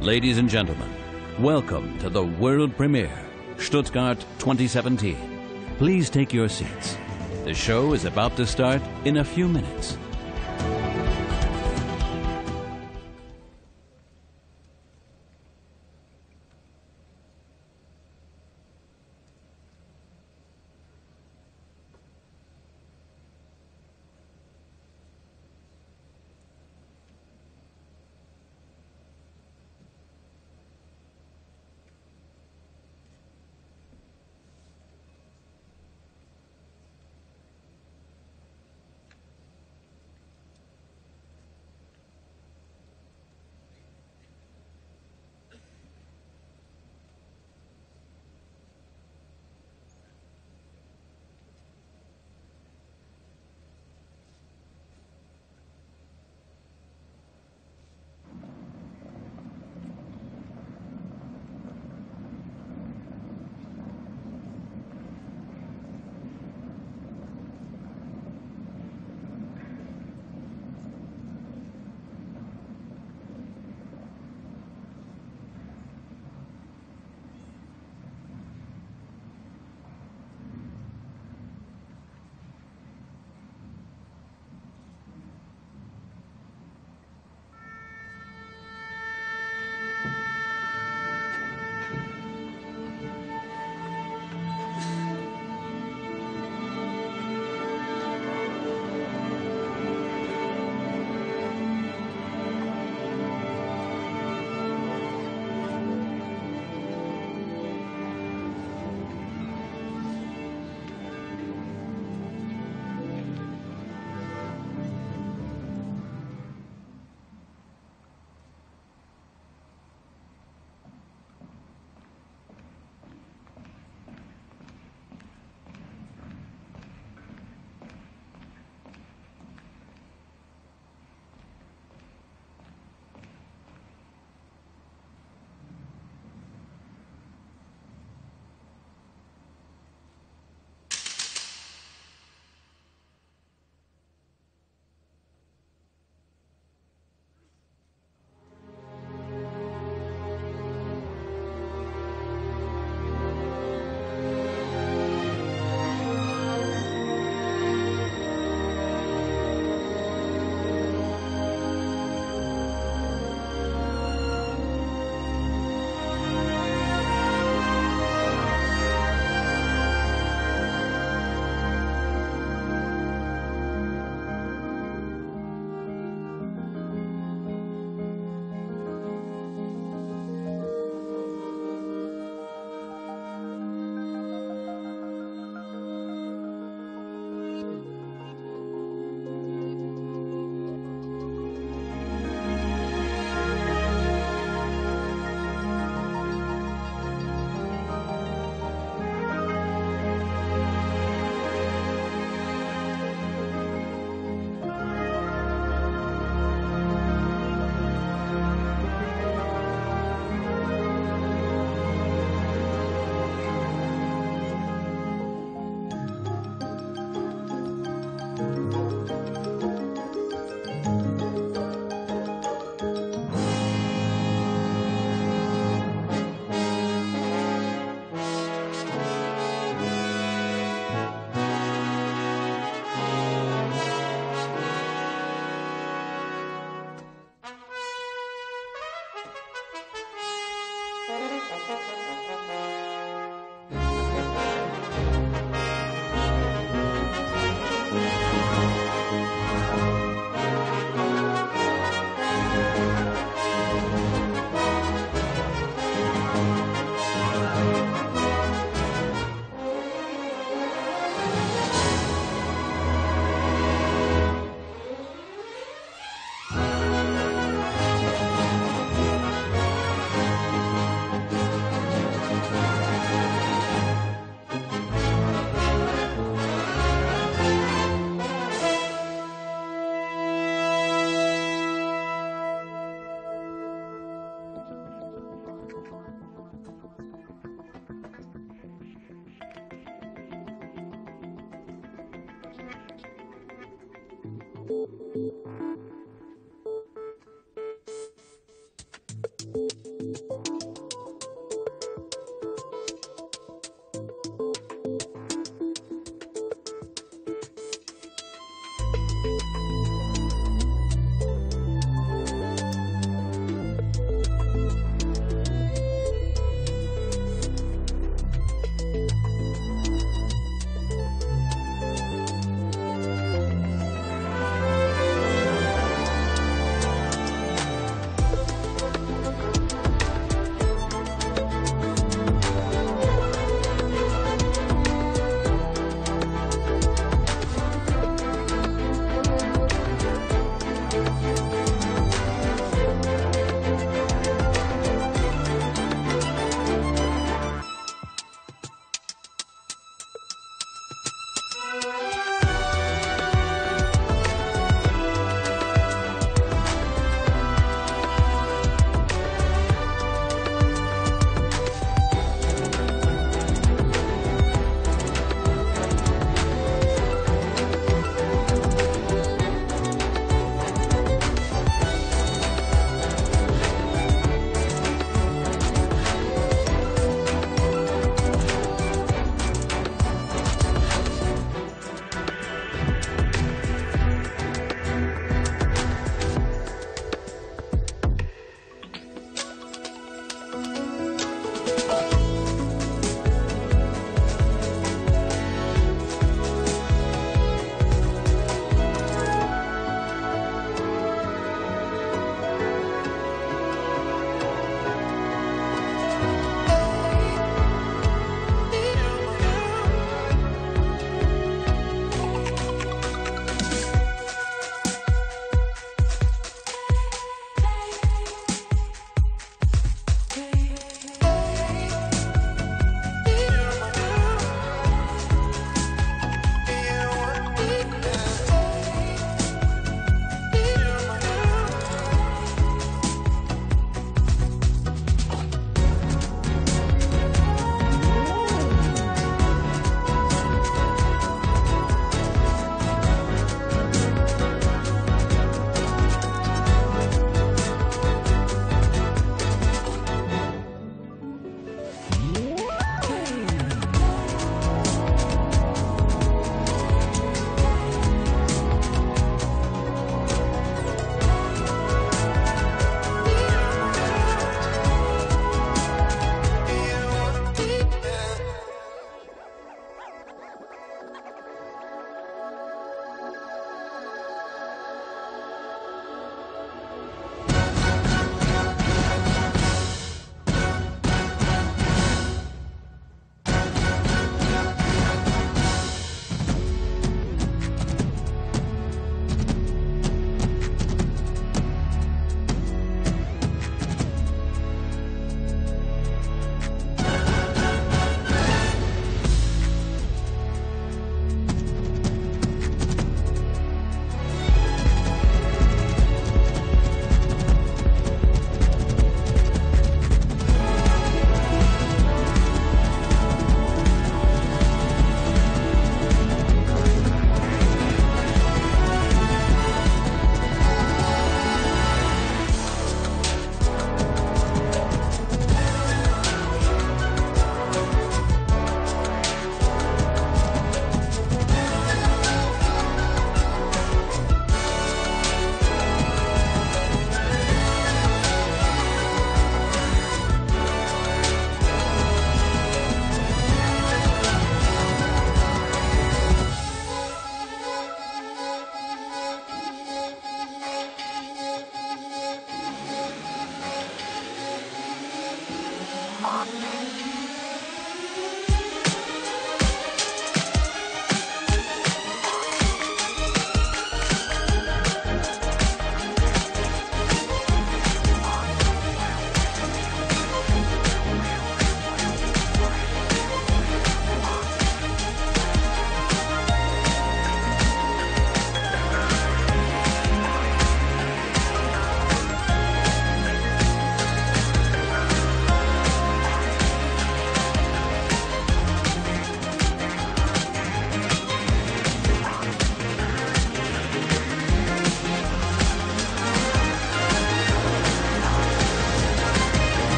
Ladies and gentlemen, welcome to the world premiere, Stuttgart 2017. Please take your seats. The show is about to start in a few minutes.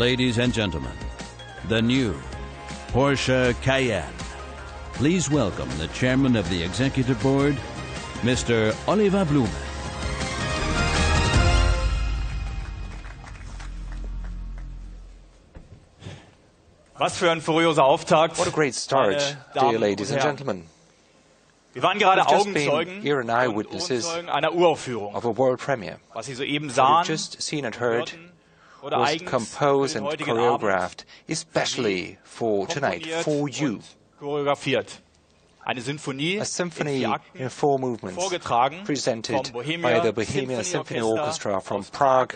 Ladies and gentlemen, the new Porsche Cayenne. Please welcome the chairman of the executive board, Mr. Oliver Blume. Was für ein furioser Auftakt. What a great start, dear ladies and gentlemen, Wir waren gerade We've just been Augenzeugen ear and eyewitnesses einer Uraufführung. of a world premiere. Was Sie soeben What sahen, just seen and heard hörten, wurde was composed and choreographed, especially for tonight, for you. choreografiert. Eine Sinfonie A symphony in four movements, presented by the Bohemia Symphony Orchestra from Prague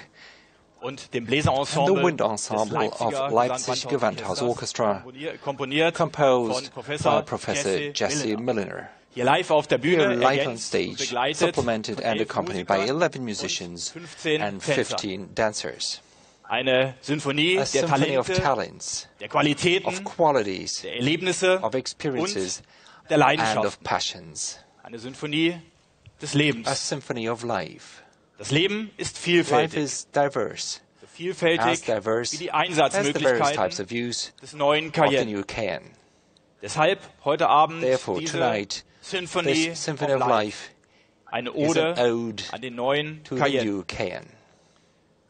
and the wind ensemble of Leipzig Gewandhaus Orchestra, composed by Professor Jesse Milliner. Milliner. Hier live auf der Bühne, Here live on stage, supplemented and accompanied by 11 musicians and Tänzern. 15 dancers. Eine Symphonie A der symphony of Talente, talents, der Qualitäten, of qualities, der Erlebnisse of experiences, und der and Leidenschaft. of passions. Eine Symphonie des A Lebens. symphony of life. Das Leben ist Life vielfältig. is diverse, So as vielfältig diverse wie die as Einsatzmöglichkeiten use des neuen Cayenne. Deshalb heute Abend Therefore, diese tonight, Symphonie This symphony of of Life. life Eine Ode an den neuen Cayenne.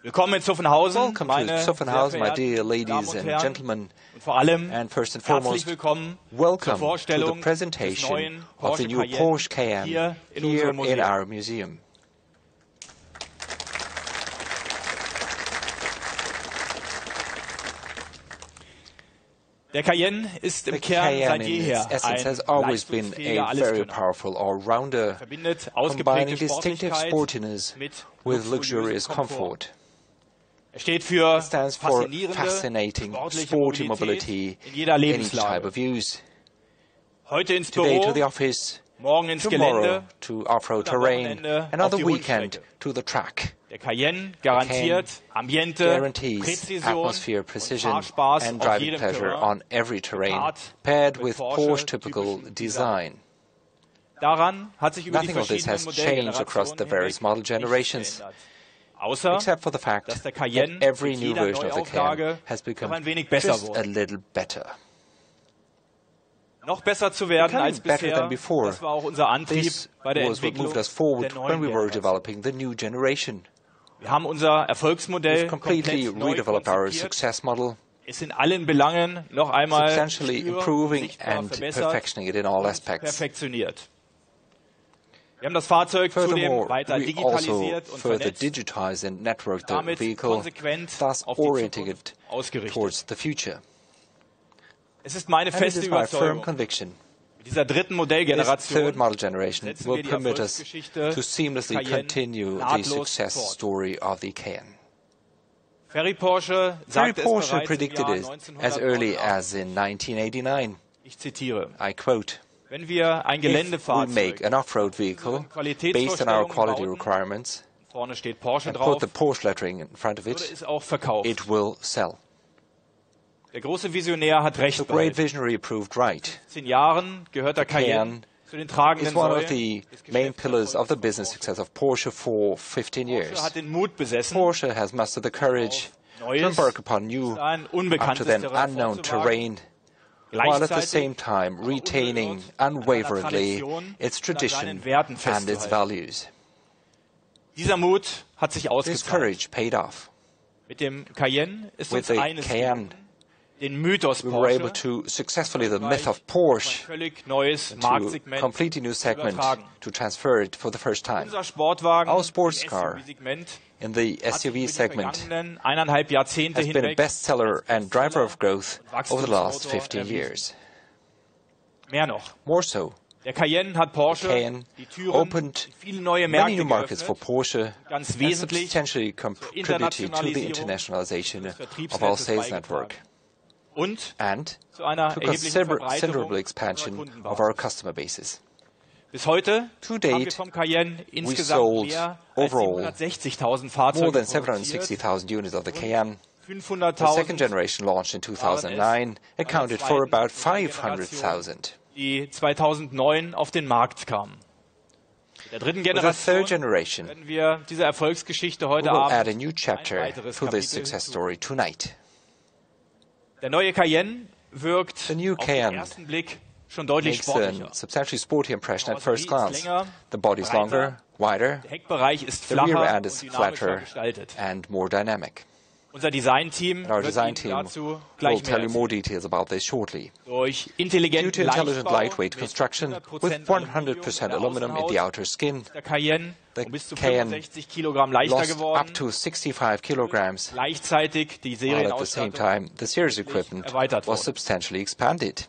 Willkommen in Zuffenhausen, Welcome meine to Zuffenhausen, my dear ladies and gentlemen, vor allem and first and foremost, welcome to the presentation of the new Porsche Cayenne here in our museum. Der Cayenne ist im The Kern Cayenne seit jeher essence ein has always been a very powerful all-rounder, combining distinctive sportiness with luxurious comfort. Er steht für It stands for fascinating sporty mobility in jeder type of use. Heute ins Today Büro, to the office, morgen ins tomorrow Gelände. to off-road terrain, another weekend to the track. Der Cayenne garantiert Ambiente, Guarantees Präzision atmosphere, precision, Fahrspaß and auf driving jedem pleasure Terrain. on every terrain, paired with Porsche Porsche-typical typischem design. Daran hat sich über Nothing of this verschiedenen has changed across the various model generations. Außer, except for the fact that every new version of the Cayenne has become ein wenig besser just a little better. Noch besser zu werden als better bisher, than before. das war auch unser Antrieb This bei der was what Entwicklung moved us forward when we were developing the new generation. Wir haben unser Erfolgsmodell We've completely redeveloped our success model, ist in allen Belangen noch einmal substantially improving and perfectioning it in all aspects. perfektioniert. Wir haben das Fahrzeug zudem Furthermore, weiter we also digitalisiert und further vernetzt, digitize and network the damit vehicle, konsequent thus orienting it towards the future. Es ist meine feste is my firm Überzeugung, mit dieser dritten this Modellgeneration third model generation setzen will wir die permit us Erfolgsgeschichte to seamlessly continue the success fort. story of the Cayenne. Ferry Porsche Ferry Porsche predicted it as early as in 1989. Ich zitiere. I quote, Wenn wir ein If we make an off-road vehicle based on our quality requirements vorne steht Porsche and put the Porsche lettering in front of it, es auch verkauft. it will sell. Der große Visionär hat recht The great visionary proved right. In Jahren gehört der Cayenne Cayenne zu den tragenden It's one of the main pillars of the business success of Porsche for 15 Porsche years. hat den Mut besessen, Porsche has mustered the courage to embark upon new, up to then unknown terrain, while at the same time retaining unbeirrt an seiner unwaveringly its tradition and its values. Dieser Mut hat sich This courage paid off. Mit dem Cayenne With the Cayenne, gelungen, den Mythos we were able to successfully the myth of Porsche to completely new segment to transfer it for the first time. Our sports car In the hat sich über SUV segment has been a bestseller and driver of growth over the last 15 years. More so, the Cayenne hat Porsche Cayenne opened in viele neue many new markets for Porsche and substantially contributed to the internationalization of our sales network and to Verbreiterung considerable expansion of our customer bases. Bis heute To haben wir date, insgesamt sold overall More than 760,000 units of the Cayenne. The second generation launched in 2009 accounted for about 500,000. die 2009 auf den Markt kamen. Mit der dritten With the third Generation generation, werden wir dieser Erfolgsgeschichte we will add a new chapter to this success story tonight. Der neue Cayenne wirkt auf den ersten Blick schon deutlich Makes sportlicher. a substantially sporty impression at first glance. ist länger, The body is longer, wider, Der Heckbereich ist the rear flacher end und is dynamischer flatter and more dynamic. Unser Designteam Our design team dazu will tell you more details about this shortly. Durch Due to intelligent lightweight construction with 100% aluminum in the outer skin, ist der Cayenne The Cayenne 65 Kilogramm leichter lost geworden. up to 65 kilograms, Gleichzeitig die while at the same time the series equipment was substantially expanded.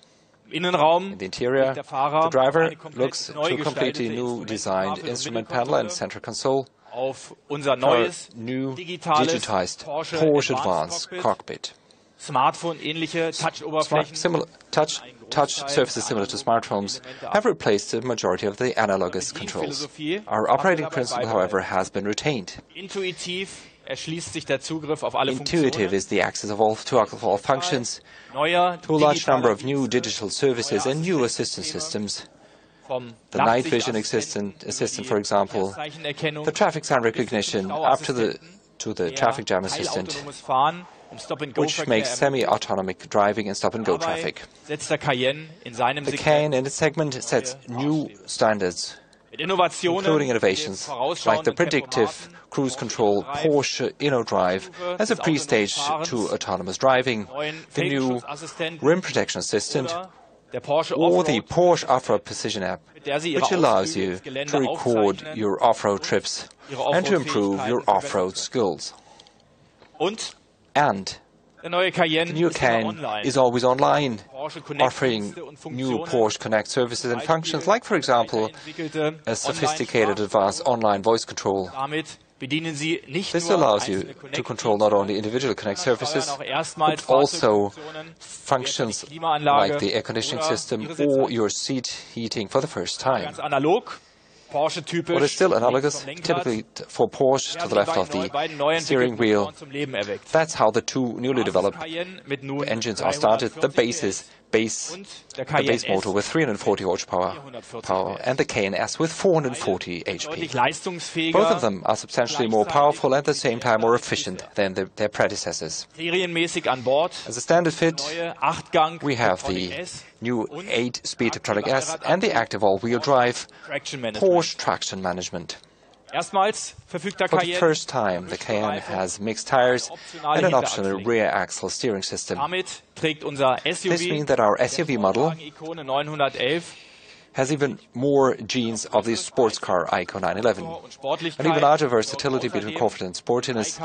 Innenraum In the interior, blickt der Fahrer the driver looks to a completely new designed instrument panel and center console, auf unser our neues äh, new digitales digitized Porsche, Porsche Advanced Cockpit, cockpit. Smartphone-ähnliche Touch-Oberflächen similar, touch, touch surfaces similar to smartphones have replaced the majority of the analogous controls. Our operating principle, however, has been retained. Intuitiv erschließt sich der Zugriff auf alle Intuitive is the access of all, to all functions, to a large number of new digital services and new assistance systems. The night vision assistant, assistant for example, the traffic sign recognition, up to the to the traffic jam assistant, teilautonomes Fahren im Stop-and-Go which makes semi-autonomic driving and stop-and-go traffic. setzt der Cayenne in seinem The Cayenne in its segment sets new standards, including innovations like the predictive cruise control Porsche InnoDrive as a pre-stage to autonomous driving, the new rim protection assistant, oder der Porsche or the Porsche Off-Road Precision app, mit der Sie Ihre which allows you to record your off-road trips and to improve your off-road skills. And der neue Cayenne the new Cayenne is always online, offering new Porsche Connect services and functions, like, for example, a sophisticated advanced online voice control. Damit bedienen Sie nicht This allows you to control not only individual Connect services, sondern auch erstmals but also functions wie etwa die Klimaanlage like the air conditioning system or your seat heating for the first time. Ganz analog, Porsche-typisch. What is still analogous, typically for Porsche to the left of werden die beiden neu the steering wheel. Motoren zum Leben erweckt. That's how the two newly developed engines are started. The base is base, the base motor with 340 horsepower, power, and the Cayenne S with 440 HP. Both of them are substantially more powerful and at the same time more efficient than the, their predecessors. serienmäßig an Bord. As a standard fit, we have the new 8-speed Tiptronic S and the active all-wheel drive Porsche traction management. Erstmals verfügt der For the first time, the Cayenne has mixed tires and an optional rear axle steering system. Damit trägt unser SUV This means that our SUV model Ikone 911 has even more genes of the sports car Ico 911. und Sportlichkeit An even larger versatility between comfort and sportiness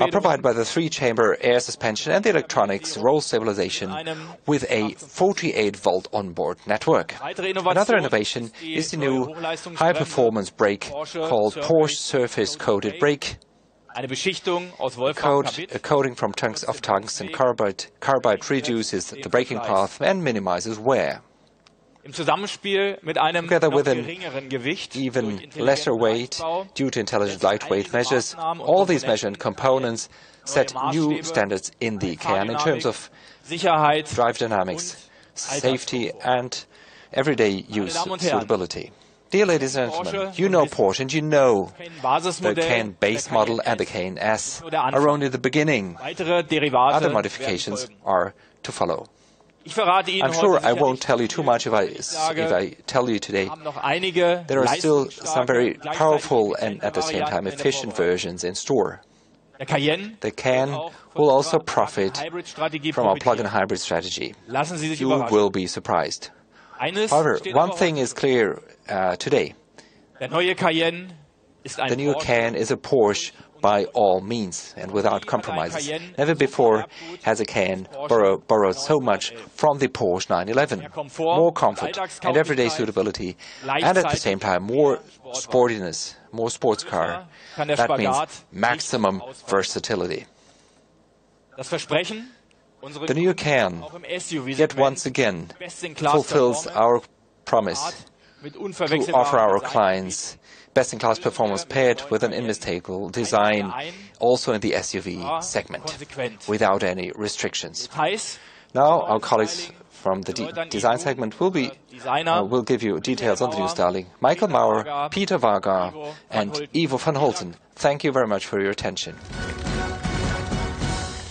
are provided by the three-chamber air suspension and the electronics roll stabilization with a 48-volt onboard network. Another Innovation is the new high-performance brake called Porsche Surface Coated Brake. Beschichtung uh, aus Coat, a coating from tunks of tungsten carbide, carbide reduces the braking path and minimizes wear. im Zusammenspiel mit einem Together with an geringeren Gewicht even lesser weight due to intelligent lightweight measures. All these measured components set new standards in the Cayenne in terms of Sicherheit drive dynamics, safety, and everyday use suitability. Dear ladies and gentlemen, you know Porsche and you know the Cayenne base model and the. Cayenne S Nur der Anfang. are only the beginning. Other modifications are to follow. Ich verrate Ihnen I'm sure I won't tell you too much if I, wenn ich sage, if I tell you today wir haben noch einige There are still some very powerful and at the same time efficient Varianten in der versions in store. Vorbereitung. Der Cayenne The Cayenne will also profit from our plug-in hybrid strategy. Lassen Sie sich You will be surprised. However, one thing is clear uh, today. Der neue Cayenne ist ein The new. Cayenne is a Porsche by all means and without compromises. Never before has a Cayenne borrow, borrowed so much from the Porsche 911. More comfort and everyday suitability, and at the same time more sportiness, more sports car. That means maximum versatility. The new Cayenne auch im SUV yet once again fulfills our promise to offer our clients best-in-class performance paired with an unmistakable design also in the SUV segment without any restrictions. Now our colleagues from the de- design segment will be uh, will give you details on the new styling. Michael Mauer, Peter Varga, and Ivo van Hulten. Thank you very much for your attention.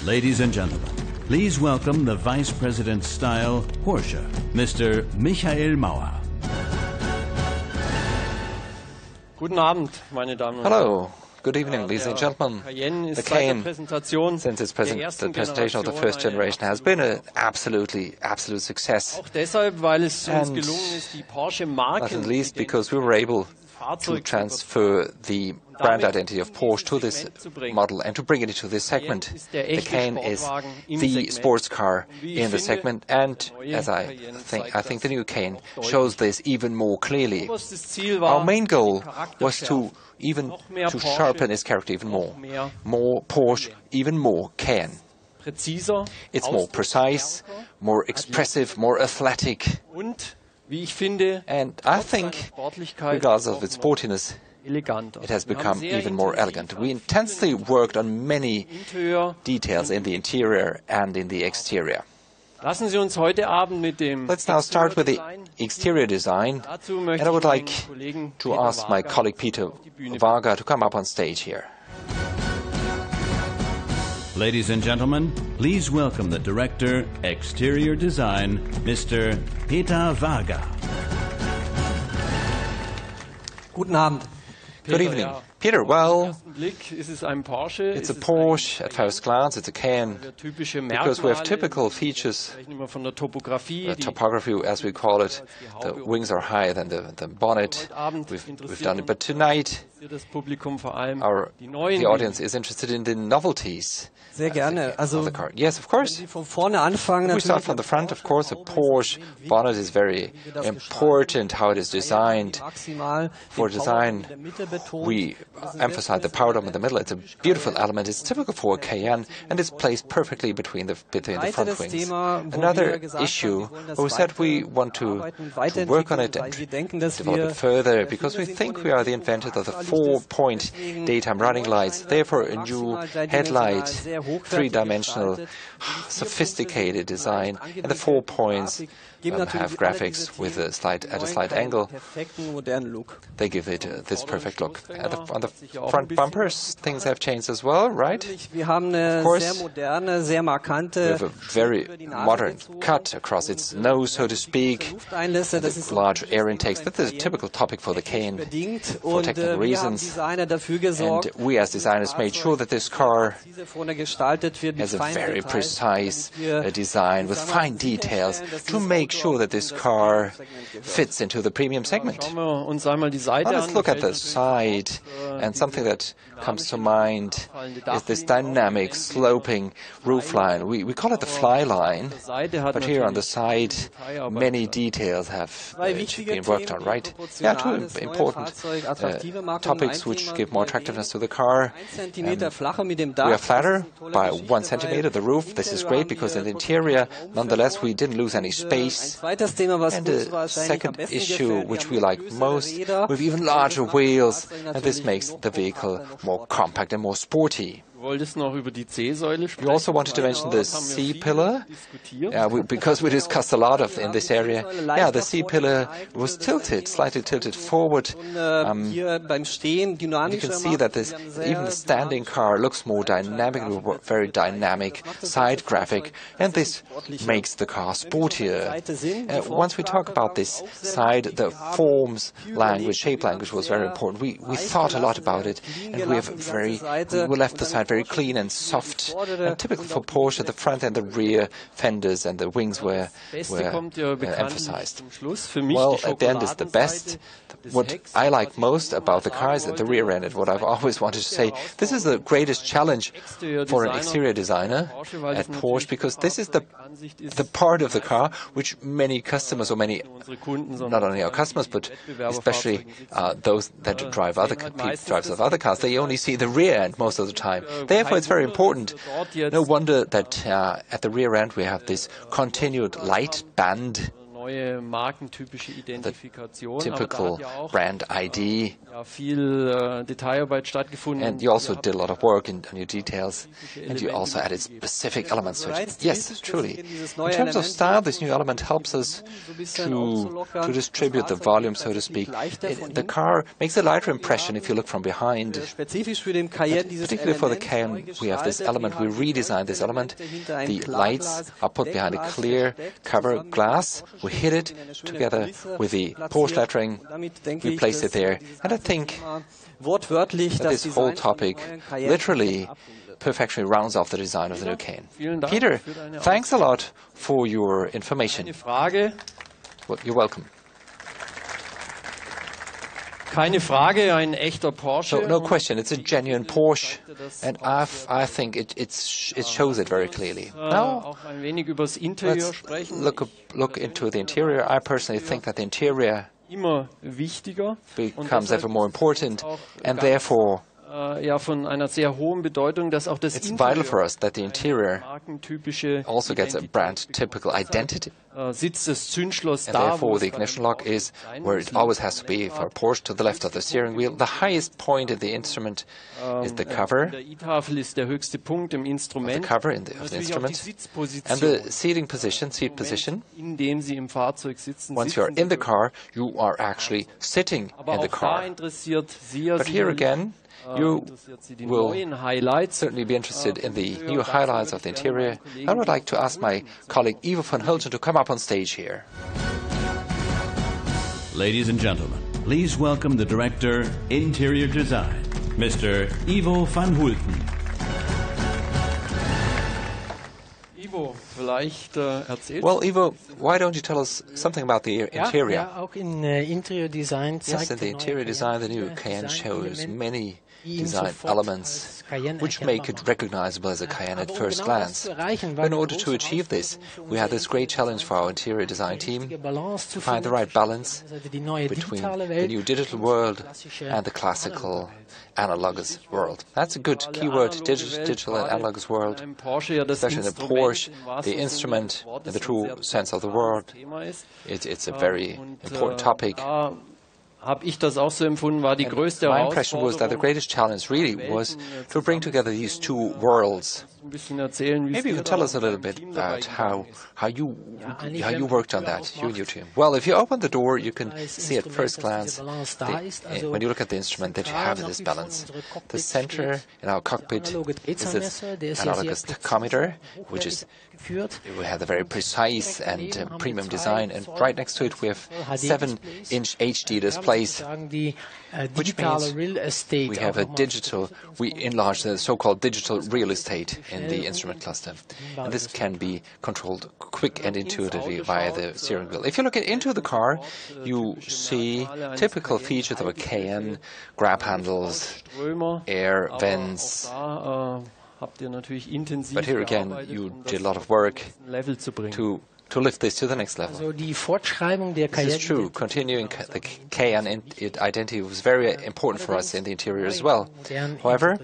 Ladies and gentlemen, Please welcome the Vice President Style Porsche, Mr. Michael Mauer. Hello. Good evening, ladies and gentlemen. The ist seit der Cayenne, since its present, the presentation of the first generation, has been an absolutely, absolute success. Auch deshalb, weil es uns And gelungen ist, die Porsche Not at least because we were able to transfer the brand identity of Porsche to this model and to bring it into this segment. The Cayenne is the sports car in the segment, and as I think, I think the new Cayenne shows this even more clearly. Our main goal was to even to sharpen its character even more. More Porsche, even more Cayenne. It's more precise, more expressive, more athletic, und, wie ich finde, and I think, regardless of its sportiness, it has become even more elegant. We intensely worked on many details in the interior and in the exterior. Lassen Sie uns heute Abend mit dem Let's now start with the exterior design, and I would like to ask my colleague Peter auf die Bühne Varga to come up on stage here. Ladies and gentlemen, please welcome the Director, Exterior Design, Mr. Peter Varga. Guten Abend. Good Peter, evening. ja. Peter, well, den ersten Blick ist es ein Porsche. it's a Porsche at first glance, it's a Cayenne, ein- typische because we have typical features Wir sprechen immer von der Topografie. uh, topography, as we call it. The wings are higher than the, the bonnet. We've, we've done it, but tonight interessiert das Publikum vor allem our the audience is interested in the novelties Sehr gerne. of Also, the car. Yes, of course. Sie von vorne anfangen, We start from the front, of course. A Porsche Porsche bonnet is very important, how it is designed. For design, Power in der Mitte betont. We emphasize the power dome in the middle. It's a beautiful element. It's typical for a Cayenne, and it's placed perfectly between the between the front wings. Another issue we said we want to, to work on it and develop it further because we think we are the inventors of the four-point daytime running lights. Therefore, a new headlight, three-dimensional, sophisticated design, and the four points um, have graphics with a slight at a slight angle. perfekten modernen Look. They give it uh, this perfect look. The, on the front bumpers, things have changed as well, right? Eine course, sehr moderne, sehr We have a very über die Nase modern cut across its nose, so to speak. Large air intakes. That is a typical topic for the Cayenne. for technical äh, reasons. And we as designers made sure that this car diese vorne gestaltet wird mit has a very precise uh, design with fine details to make sure that this car fits into the premium segment. Schauen wir uns einmal die Seite Now let's look at the side, and something that comes to mind is this dynamic, sloping roofline. We, we call it the fly line, natürlich- Seite hat but here on the side, many details have uh, been worked on, right? Yeah, two proportional das neue important uh, topics which give more attractiveness to the car. ein Zentimeter flacher mit dem Dach. We are flatter by one centimeter, the roof. This is great because in the interior, nonetheless, we didn't lose any äh, space. Ein zweites Thema, was And the second issue, which we like most, with even larger wheels, and this makes the vehicle more compact and more sporty. Du wolltest noch über die C-Säule sprechen. You also wanted to mention the Das haben wir viel C-pillar. diskutiert. Yeah, we, because we discussed a lot of in this area. Yeah, the C-pillar was tilted, slightly tilted forward. Äh, Um, hier beim Stehen You can see that this, Wir haben sehr even the standing car looks more dynamic, very dynamic side graphic, and this makes the car sportier. Uh, once we talk about this side, the forms language, shape language was very important. We, we thought a lot about it, and we have very, we left the side very clean and soft, and typical for Porsche, the front and the rear fenders and the wings were, were uh, emphasized. zum Schluss. Für mich Well, at the end is the best. What I like most about the car is at the rear end, and what I've always wanted to say, this is the greatest challenge for an exterior designer at Porsche, because this is the the part of the car which many customers or many unsere Kunden, sondern not only our customers but especially uh, those that drive other drives of other cars they only see the rear end most of the time therefore it's very important. No wonder that uh, at the rear end we have this continued light band neue markentypische Identifikation. typical brand ID. Ja, viel äh, Detailarbeit stattgefunden. And you also did a lot of work in, on your details, and you also added specific elements to it. Yes, truly. In terms of style, this new element helps us to, to distribute the volume, so to speak. It, the car makes a lighter impression if you look from behind. Particularly for the Cayenne, we have this element, we redesigned this element. The lights are put behind a clear cover glass. We hid it together with the Porsche lettering. We place it there. And I think that this whole topic literally perfectly rounds off the design of the new Cayenne. Peter, thanks a lot for your information. Well, you're welcome. Keine Frage, ein echter Porsche. So, no question, it's a genuine Porsche, and I've, I think it, it's, it shows it very clearly. Äh, now, Auch ein wenig übers Interieur let's look, look into the interior. I personally think that the interior Immer wichtiger. Und becomes ever more important, and therefore äh, ja von einer sehr hohen Bedeutung, dass auch das it's vital for us that the interior markentypische also gets a brand typical identity. äh, sitzt das Zündschloss And da, wo therefore, the ignition lock is where it always has to be for a Porsche to the left of the steering wheel. The highest point in the instrument is the cover, Der I-Tafel ist der höchste Punkt im the Instrument. cover in the, of the die instrument, and the seating position, seat position. in dem Sie im Fahrzeug sitzen. Once you are in the car, you are actually sitting in the car. But here again, äh, you interessiert Sie die will neuen Highlights. certainly be interested in the new highlights of the interior. I would like to ask my colleague Ivo van Hulten to come up on stage here. Ladies and gentlemen, please welcome the Director, Interior Design, Mr. Ivo van Hulten. Ivo, vielleicht äh, erzählst Well, Ivo, why don't you tell us something about the interior? Ja, auch in äh, Interior Design Yes, zeigt in the interior design, the new Cayenne Cayenne shows many die ihn design elements which make it recognizable as a Cayenne at first glance. In order to achieve this, we had this great challenge for our interior design team to find the right balance between the new digital world and the classical analogous world. That's a good keyword, digital, digital and analogous world. especially the Porsche, the instrument in the true sense of the word. It, it's a very important topic. Habe ich das auch so empfunden, war die größte My impression was that the Herausforderung, greatest challenge really was to bring together these two worlds. Ein bisschen erzählen, wie Maybe you can tell us a little bit about how, how you how you worked on that, you and your team. Well, if you open the door, you can see at first glance, the- da ist. Also when you look at the instrument, that you have zentral this nach wie vor balance. The center in our cockpit is this Drehzahlmesser, der ist ja sehr analogous tachometer, which is we have a very precise and uh, premium design, and right next to it we have seven-inch HD displays. Sagen die Which digitale means Real Estate We have a digital, we enlarge the so-called digital real estate in the instrument cluster. And this can be controlled quick and intuitively via the steering wheel. If you look into the car, you see typical features of a Cayenne, grab handles, air vents. Äh, habt ihr natürlich intensiv But here again, you um did a lot of work auf ein Level zu bringen. to, to lift this to the next level. Also die Fortschreibung der This is true. Continuing the Cayenne in- identity was very important for us in the interior as well. However,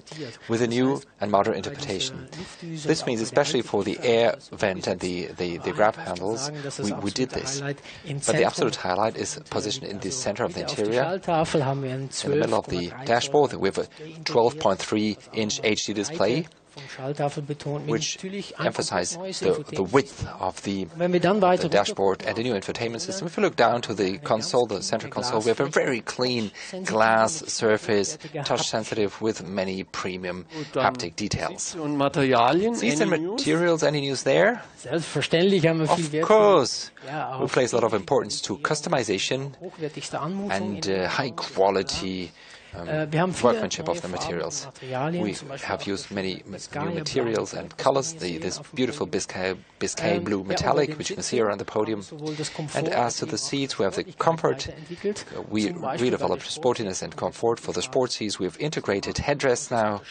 with a new and modern interpretation. This means especially for the air vent and the, the, the grab handles, we, we did this. But the absolute highlight is positioned in the center of the interior. Schalltafel haben wir einen In the middle of the dashboard, we have a 12.3 inch HD display, vom Schalltafel betont, mit which natürlich emphasize the, the width of the Wenn wir dann weiter the dashboard and the new infotainment system. If you look down to the console, the center console, we have a very clean glass surface, touch sensitive with many premium haptic details. Und Materialien, Seats and materials, any news there? Selbstverständlich haben wir viel Of course. Ja, We place a lot of importance to customization die hochwertigste Anmutung. and uh, high quality um, wir haben viele workmanship of the materials. We have used many new materials and colors, the, this beautiful Biscay, Biscay Ähm, blue metallic, which you can see around the podium. sowohl das Komfort And as to the seats, we have the comfort. Uh, We Zum redeveloped sportiness and comfort for the sport seats. We've integrated headrests now,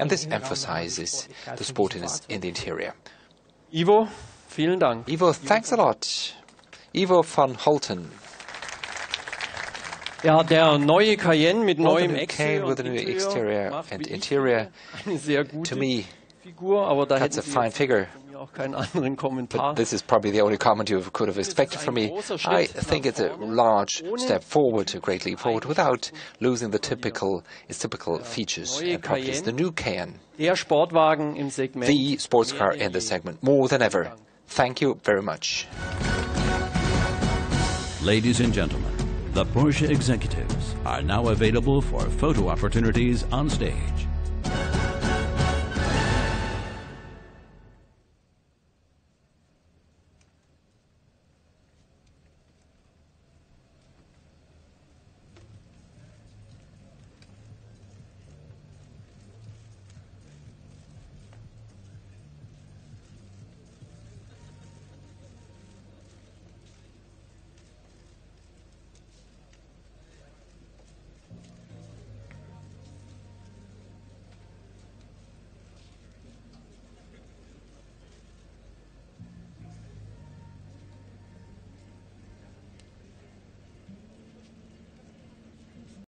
and this emphasizes the Sportlichkeit von diesem sportiness in the interior. Ivo, vielen Dank. Ivo, thanks a lot. Ivo van Hulten. Ja, der neue Cayenne mit Well, the neuem new Cayenne with a new exterior and interior, sehr To me, Figur, aber da That's a fine figure. von auch keinen. This is probably the only comment you could have expected from me. I think it's a large step forward, a great leap forward, without losing the typical, its typical features and properties. The new Cayenne, Der Sportwagen im Segment. the sports car in the segment, more than ever. Thank you very much. Ladies and gentlemen, the Porsche executives are now available for photo opportunities on stage.